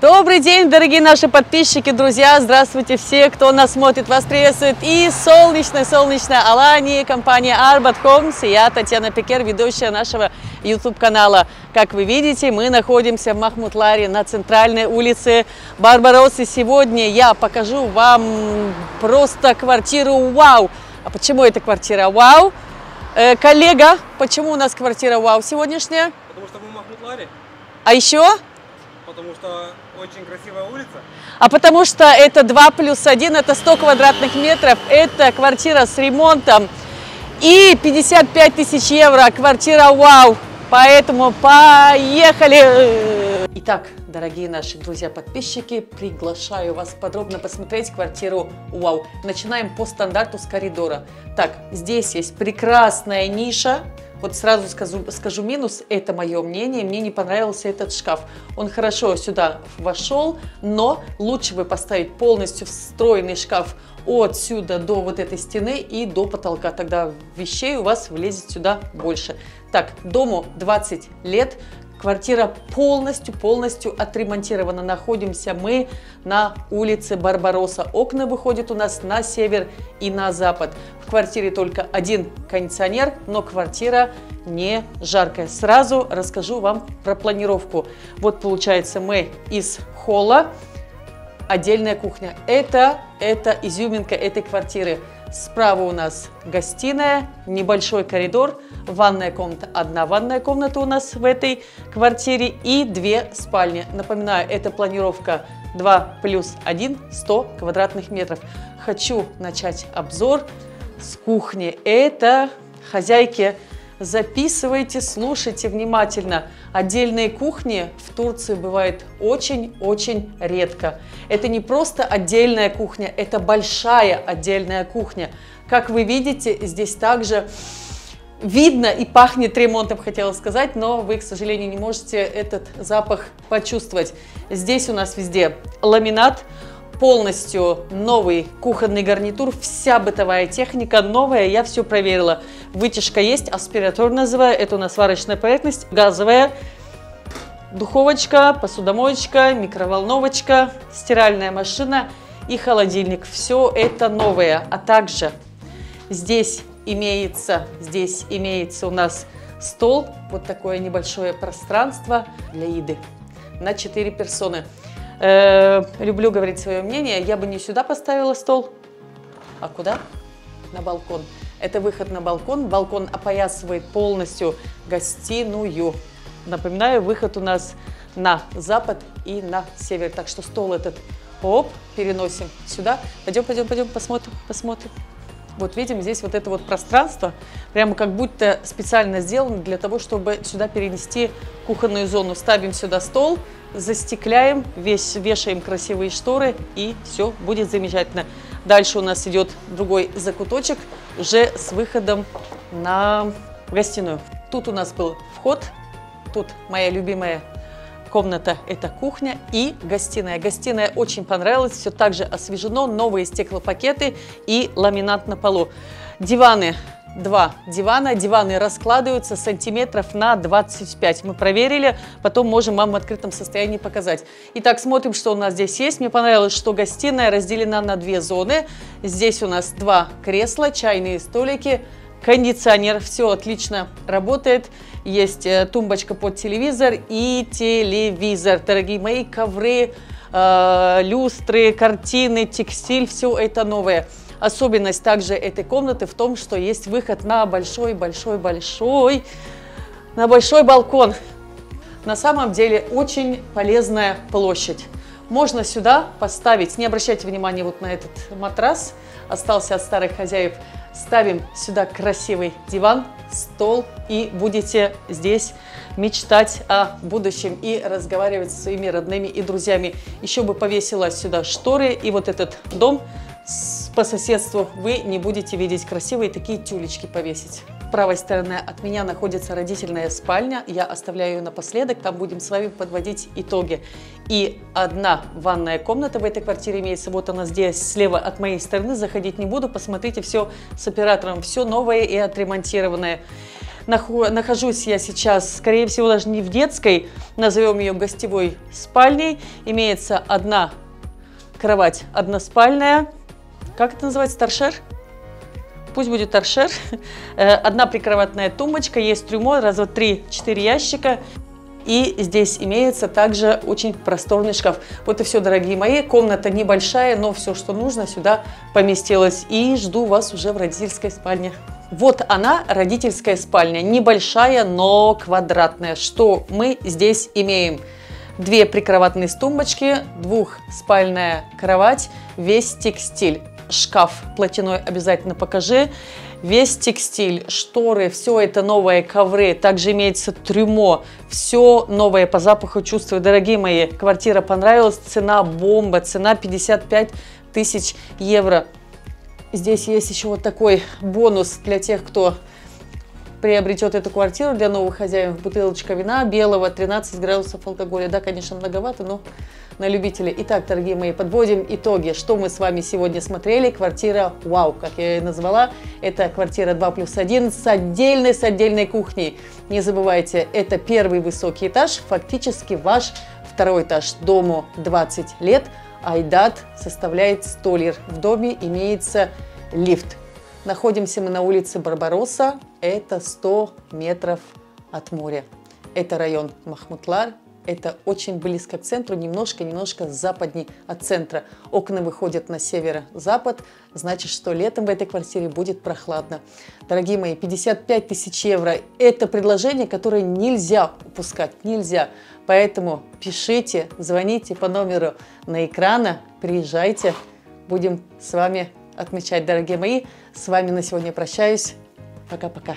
Добрый день, дорогие наши подписчики, друзья! Здравствуйте все, кто нас смотрит, вас приветствует и солнечная-солнечная Алания, компания Arbat Homes. И я Татьяна Пекер, ведущая нашего YouTube-канала. Как вы видите, мы находимся в Махмутларе на центральной улице Барбаросы. Сегодня я покажу вам просто квартиру вау! А почему эта квартира вау? Э, коллега, почему у нас квартира вау сегодняшняя? Потому что мы в Махмутларе. А еще? Потому что очень красивая улица. А потому что это 2 плюс 1, это 100 квадратных метров, это квартира с ремонтом и 55 тысяч евро, квартира вау. Поэтому поехали! Итак, дорогие наши друзья-подписчики, приглашаю вас подробно посмотреть квартиру Вау. Начинаем по стандарту с коридора. Так, здесь есть прекрасная ниша, вот сразу скажу, скажу минус, это мое мнение, мне не понравился этот шкаф. Он хорошо сюда вошел, но лучше бы поставить полностью встроенный шкаф отсюда до вот этой стены и до потолка. Тогда вещей у вас влезет сюда больше. Так, дому 20 лет, Квартира полностью-полностью отремонтирована. Находимся мы на улице Барбароса. Окна выходят у нас на север и на запад. В квартире только один кондиционер, но квартира не жаркая. Сразу расскажу вам про планировку. Вот получается мы из холла, отдельная кухня. Это, это изюминка этой квартиры. Справа у нас гостиная, небольшой коридор, ванная комната. Одна ванная комната у нас в этой квартире и две спальни. Напоминаю, это планировка 2 плюс 1, 100 квадратных метров. Хочу начать обзор с кухни. Это хозяйки записывайте, слушайте внимательно. Отдельные кухни в Турции бывают очень-очень редко. Это не просто отдельная кухня, это большая отдельная кухня. Как вы видите, здесь также видно и пахнет ремонтом, хотела сказать, но вы, к сожалению, не можете этот запах почувствовать. Здесь у нас везде ламинат, полностью новый кухонный гарнитур, вся бытовая техника новая, я все проверила. Вытяжка есть, аспиратор называю, это у нас сварочная поверхность, газовая, духовочка, посудомоечка, микроволновочка, стиральная машина и холодильник. Все это новое, а также здесь имеется, здесь имеется у нас стол, вот такое небольшое пространство для еды на 4 персоны. Э, люблю говорить свое мнение. Я бы не сюда поставила стол, а куда? На балкон. Это выход на балкон. Балкон опоясывает полностью гостиную. Напоминаю, выход у нас на запад и на север. Так что стол этот, оп, переносим сюда. Пойдем, пойдем, пойдем, посмотрим, посмотрим. Вот видим, здесь вот это вот пространство, прямо как будто специально сделано для того, чтобы сюда перенести кухонную зону. Ставим сюда стол, застекляем, весь, вешаем красивые шторы и все будет замечательно. Дальше у нас идет другой закуточек уже с выходом на гостиную. Тут у нас был вход, тут моя любимая комната – это кухня и гостиная. Гостиная очень понравилась, все так же освежено, новые стеклопакеты и ламинат на полу. Диваны два дивана. Диваны раскладываются сантиметров на 25. Мы проверили, потом можем вам в открытом состоянии показать. Итак, смотрим, что у нас здесь есть. Мне понравилось, что гостиная разделена на две зоны. Здесь у нас два кресла, чайные столики, кондиционер. Все отлично работает. Есть э, тумбочка под телевизор и телевизор. Дорогие мои, ковры, э, люстры, картины, текстиль, все это новое. Особенность также этой комнаты в том, что есть выход на большой-большой-большой, на большой балкон. На самом деле очень полезная площадь. Можно сюда поставить, не обращайте внимания вот на этот матрас, остался от старых хозяев, ставим сюда красивый диван, стол и будете здесь мечтать о будущем и разговаривать со своими родными и друзьями. Еще бы повесила сюда шторы и вот этот дом по соседству вы не будете видеть красивые такие тюлечки повесить. Правой стороны от меня находится родительная спальня. Я оставляю ее напоследок, там будем с вами подводить итоги. И одна ванная комната в этой квартире имеется. Вот она здесь, слева от моей стороны. Заходить не буду, посмотрите, все с оператором, все новое и отремонтированное. Нахожусь я сейчас, скорее всего, даже не в детской, назовем ее гостевой спальней. Имеется одна кровать односпальная. Как это называется? Торшер? Пусть будет торшер. Э, одна прикроватная тумбочка, есть трюмо, раза три-четыре ящика. И здесь имеется также очень просторный шкаф. Вот и все, дорогие мои. Комната небольшая, но все, что нужно, сюда поместилось. И жду вас уже в родительской спальне. Вот она, родительская спальня. Небольшая, но квадратная. Что мы здесь имеем? Две прикроватные тумбочки, двухспальная кровать, весь текстиль. Шкаф платяной обязательно покажи весь текстиль, шторы, все это новые ковры, также имеется трюмо, все новое по запаху чувствую. Дорогие мои, квартира понравилась, цена бомба, цена 55 тысяч евро. Здесь есть еще вот такой бонус для тех, кто приобретет эту квартиру для новых хозяев. Бутылочка вина белого, 13 градусов алкоголя. Да, конечно, многовато, но на любителей. Итак, дорогие мои, подводим итоги. Что мы с вами сегодня смотрели? Квартира Вау, как я ее назвала. Это квартира 2 плюс 1 с отдельной, с отдельной кухней. Не забывайте, это первый высокий этаж, фактически ваш второй этаж. Дому 20 лет. Айдат составляет 100 лир. В доме имеется лифт. Находимся мы на улице Барбаросса. Это 100 метров от моря. Это район Махмутлар, это очень близко к центру, немножко-немножко западней от центра. Окна выходят на северо-запад, значит, что летом в этой квартире будет прохладно. Дорогие мои, 55 тысяч евро – это предложение, которое нельзя упускать, нельзя. Поэтому пишите, звоните по номеру на экрана, приезжайте, будем с вами отмечать, дорогие мои. С вами на сегодня прощаюсь. Пока-пока.